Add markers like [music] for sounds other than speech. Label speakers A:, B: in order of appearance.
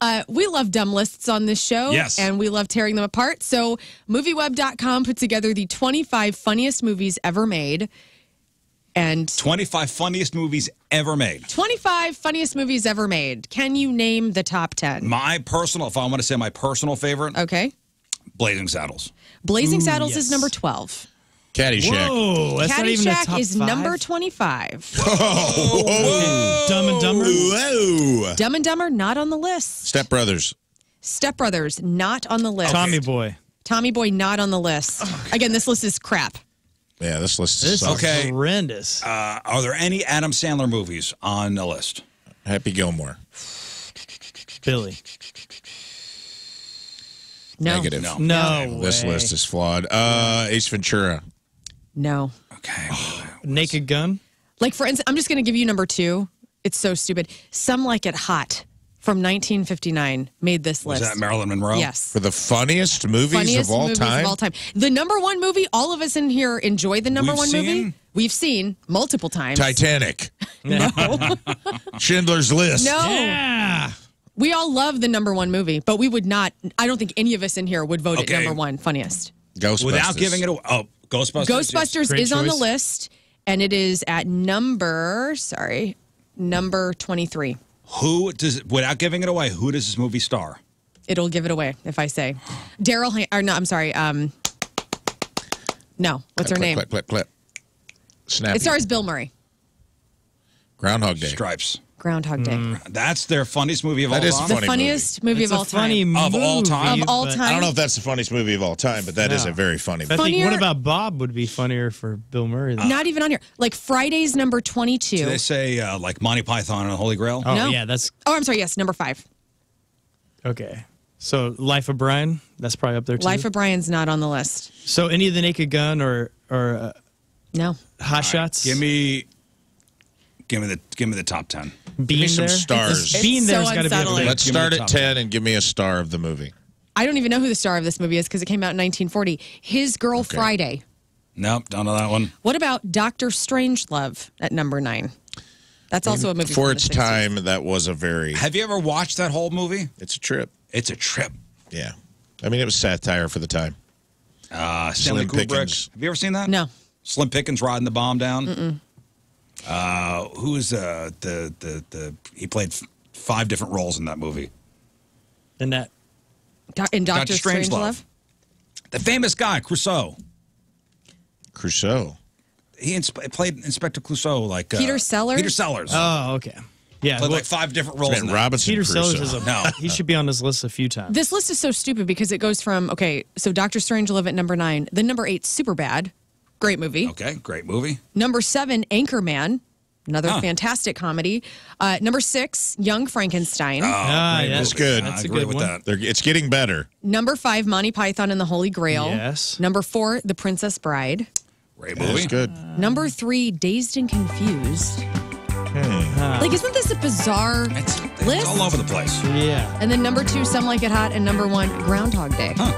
A: Uh, we love dumb lists on this show.
B: Yes.
A: And we love tearing them apart. So, movieweb.com put together the 25 funniest movies ever made. And
B: 25 funniest movies ever made.
A: 25 funniest movies ever made. Can you name the top 10?
B: My personal, if I want to say my personal favorite,
A: Okay.
B: Blazing Saddles.
A: Blazing Saddles is number 12.
C: Caddyshack.
D: Whoa, that's not even a
A: Caddyshack
D: top
A: is
D: five?
A: number 25. [laughs] Whoa!
D: Dumb and Dumber.
C: Whoa.
A: Dumb and Dumber, not on the list.
C: Step Brothers.
A: Step Brothers, not on the list.
D: Tommy Boy.
A: Tommy Boy, not on the list. Again, this list is crap.
C: Yeah, this list
D: This
C: sucks.
B: Okay.
D: horrendous.
B: Uh, are there any Adam Sandler movies on the list?
C: Happy Gilmore.
D: Billy.
A: No.
C: Negative.
B: No.
D: No
C: This
D: way.
C: list is flawed. Uh, Ace Ventura.
A: No.
B: Okay.
D: Oh, naked Gun.
A: Like, for instance, I'm just going to give you number two. It's so stupid. Some Like It Hot from 1959 made this
B: Was
A: list.
B: that Marilyn Monroe?
A: Yes.
C: For the funniest movies
A: Funniest
C: of all
A: movies
C: time.
A: of all time. The number one movie, all of us in here enjoy the number
B: We've
A: one movie.
B: seen?
A: We've seen multiple times.
C: Titanic. [laughs]
A: No. [laughs]
C: Schindler's List.
A: no.
D: Yeah.
A: We all love the number one movie, but we would not, I don't think any of us in here would vote
B: Okay.
A: it number one funniest.
C: Ghostbusters.
B: Without giving it away. Oh, Ghostbusters.
A: Ghostbusters
D: Great
A: is on the list, and it is at number, sorry, number 23.
B: Who does, without giving it away, who does this movie star?
A: It'll give it away if I say. Daryl, or no, I'm sorry. Um, no, what's her
C: Clip,
A: name?
C: Clip, clip, clip. Snappy.
A: It stars Bill Murray.
C: Groundhog Day.
B: Stripes.
A: Groundhog Day.
B: That's their funniest movie of
C: That
B: all
C: is
B: time.
A: The
C: Funny
A: funniest movie,
D: It's
A: of
D: a
A: all
D: funny
A: time.
B: Of all time?
A: Of all
D: but
A: time.
C: I don't know if that's the funniest movie of all time, but that is
D: No.
C: a very funny
D: I
C: movie.
D: think what
A: Funnier-
D: about Bob would be funnier for Bill Murray. though.
A: Not even on here. Like Friday's number 22.
B: Do they say uh, like Monty Python and the Holy Grail?
D: oh
A: No.
D: yeah, that's
A: oh, I'm sorry. Yes, number five.
D: okay. So Life of Brian, that's probably up there too.
A: Life of Brian's not on the list.
D: so any of the Naked Gun or or uh,
A: No.
D: Hot Shots.
B: Give me, give me the, give me the top ten.
D: Being
C: some
D: there.
C: stars.
A: It's
D: Being
A: so
D: there's got to be up
A: unsettling.
D: there.
C: Let's start at 10 and give me a star of the movie.
A: I don't even know who the star of this movie is because it came out in 1940. His Girl
C: Okay.
A: Friday.
B: Nope, don't know that one.
A: What about Doctor Strangelove at number nine? That's also a movie
C: For
A: from
C: its
A: the 60s.
C: time, that was a very.
B: Have you ever watched that whole movie?
C: It's a trip.
B: It's a trip.
C: Yeah. I mean, it was satire for the time.
B: Uh, Stanley
C: Slim
B: Kubrick.
C: Pickens.
B: Have you ever seen that?
A: No.
B: Slim Pickens riding the bomb down. Uh, who's uh, the the the? He played f- five different roles in that movie.
D: In that
A: Do- in Doctor,
B: Dr.
A: Strangelove?
B: Strangelove. The famous guy Crusoe.
C: Crusoe.
B: He insp- played Inspector Clouseau, like uh,
A: Peter Sellers?
B: Peter Sellers.
D: oh okay. Yeah.
B: played
D: well,
B: like five different roles. In that.
C: Robinson
D: Peter
C: Crusoe.
D: Sellers is a [laughs]
B: No.
D: he should be on this list a few times.
A: This list is so stupid because it goes from, okay, so Doctor Strangelove at number nine, then number eight, Super Bad. Great movie.
B: Okay, great movie.
A: Number seven, Anchorman. Another
B: Huh.
A: fantastic comedy. Uh, number six, Young Frankenstein.
D: ah,
B: great
D: yeah,
C: That's good.
D: That's
B: I
D: a
B: agree
D: good
B: with
D: one.
B: that.
C: They're, it's getting better.
A: Number five, Monty Python and the Holy Grail.
D: Yes.
A: Number four, The Princess Bride.
B: Great
C: That's
B: movie.
C: good.
A: Number three, Dazed and Confused.
D: Ah,
A: Like, isn't this a bizarre
B: It's, it's
A: list?
B: all over the place.
D: yeah.
A: And then number two, Some Like It Hot, and number one, Groundhog Day.
B: Huh.